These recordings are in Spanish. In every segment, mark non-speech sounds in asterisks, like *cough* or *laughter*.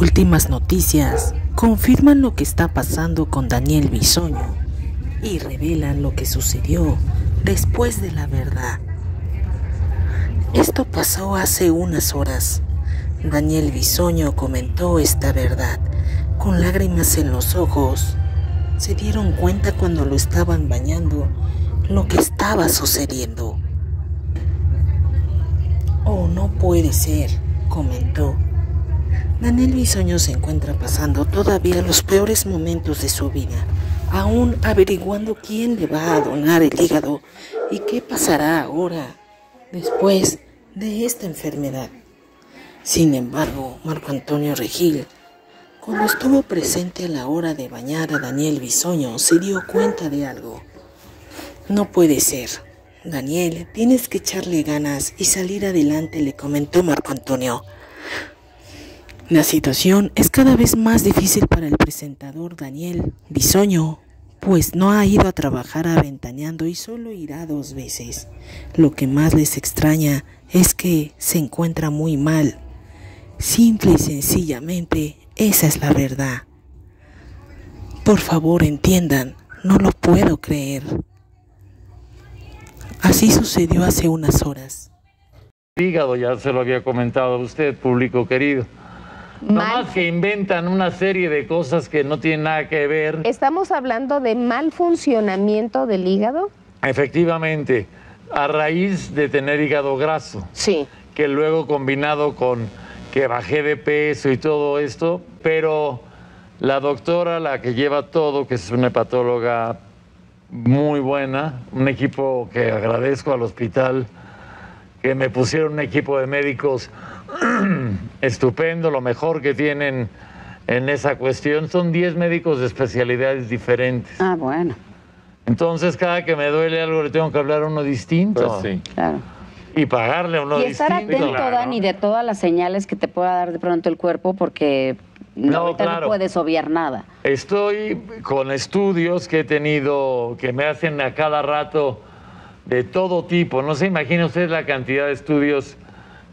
últimas noticias confirman lo que está pasando con Daniel Bisoño y revelan lo que sucedió después de la verdad. Esto pasó hace unas horas. Daniel Bisoño comentó esta verdad con lágrimas en los ojos. Se dieron cuenta cuando lo estaban bañando lo que estaba sucediendo. Oh, no puede ser, comentó. Daniel Bisoño se encuentra pasando todavía los peores momentos de su vida, aún averiguando quién le va a donar el hígado y qué pasará ahora, después de esta enfermedad. Sin embargo, Marco Antonio Regil, cuando estuvo presente a la hora de bañar a Daniel Bisoño, se dio cuenta de algo. No puede ser. Daniel, tienes que echarle ganas y salir adelante, le comentó Marco Antonio. La situación es cada vez más difícil para el presentador Daniel Bisoño, pues no ha ido a trabajar aventaneando y solo irá dos veces. Lo que más les extraña es que se encuentra muy mal. Simple y sencillamente, esa es la verdad. Por favor, entiendan, no lo puedo creer. Así sucedió hace unas horas. Hígado, ya se lo había comentado a usted, público querido. No más que inventan una serie de cosas que no tienen nada que ver. ¿Estamos hablando de mal funcionamiento del hígado? Efectivamente, a raíz de tener hígado graso. Sí. Que luego combinado con que bajé de peso y todo esto, pero la doctora, la que lleva todo, que es una hepatóloga muy buena, un equipo que agradezco al hospital, que me pusieron un equipo de médicos *clears throat* estupendo, lo mejor que tienen en esa cuestión. Son 10 médicos de especialidades diferentes. Ah, bueno. Entonces, cada que me duele algo le tengo que hablar a uno distinto. Pues sí. Claro. Y pagarle a uno y distinto. estar atento, Dani, de todas las señales que te pueda dar de pronto el cuerpo, porque no, No, ahorita claro. no puedes obviar nada. Estoy con estudios que he tenido, que me hacen a cada rato de todo tipo. No se imagina usted la cantidad de estudios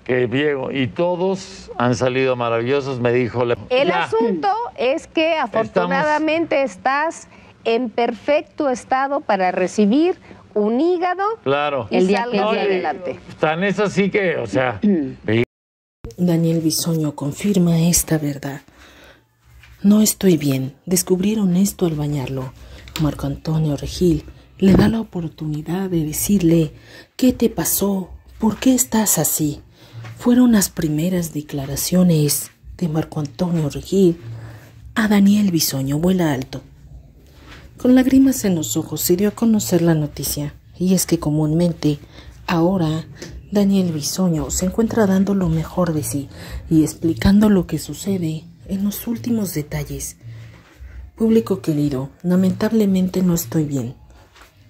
que llego y todos han salido maravillosos, me dijo. la- El Ya. asunto es que afortunadamente estás en perfecto estado para recibir un hígado Claro. y El día que- de adelante. Tan es así que, o sea, *clears throat* Daniel Bisoño confirma esta verdad. No estoy bien. Descubrieron esto al bañarlo. Marco Antonio Regil le da la oportunidad de decirle qué te pasó, por qué estás así. Fueron las primeras declaraciones de Marco Antonio Regil a Daniel Bisoño vuela alto. Con lágrimas en los ojos se dio a conocer la noticia, y es que comúnmente ahora Daniel Bisoño se encuentra dando lo mejor de sí y explicando lo que sucede en los últimos detalles. Público querido, lamentablemente no estoy bien.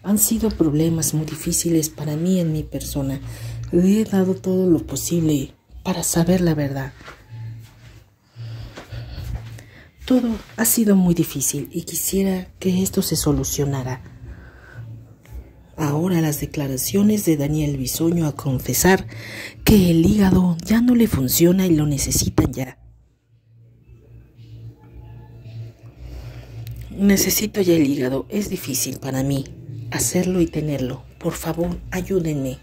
Han sido problemas muy difíciles para mí en mi persona. Le he dado todo lo posible para saber la verdad. Todo ha sido muy difícil y quisiera que esto se solucionara. Ahora las declaraciones de Daniel Bisoño a confesar que el hígado ya no le funciona y lo necesitan ya. Necesito ya el hígado. Es difícil para mí hacerlo y tenerlo. Por favor, ayúdenme.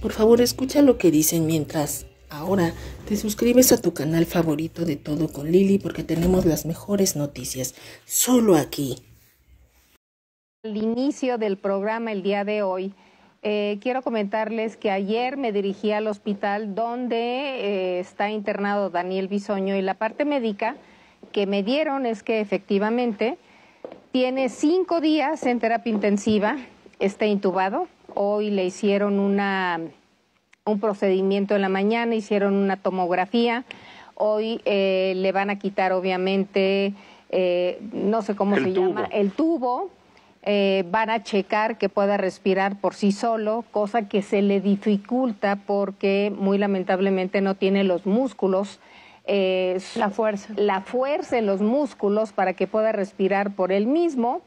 Por favor, escucha lo que dicen mientras ahora te suscribes a tu canal favorito de Todo con Lili porque tenemos las mejores noticias solo aquí. Al inicio del programa el día de hoy, eh, quiero comentarles que ayer me dirigí al hospital donde eh, está internado Daniel Bisoño y la parte médica que me dieron es que efectivamente tiene cinco días en terapia intensiva, está intubado. Hoy le hicieron una, un procedimiento en la mañana, hicieron una tomografía. Hoy eh, le van a quitar, obviamente, eh, no sé cómo El se tubo. llama, el tubo. Eh, van a checar que pueda respirar por sí solo, cosa que se le dificulta porque muy lamentablemente no tiene los músculos. Eh, La fuerza. la fuerza en los músculos para que pueda respirar por él mismo.